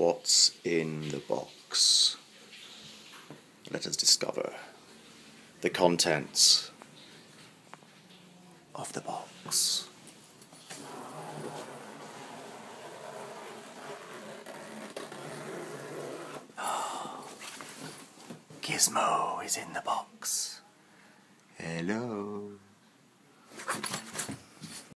What's in the box? Let us discover the contents of the box. Gizmo is in the box. Hello.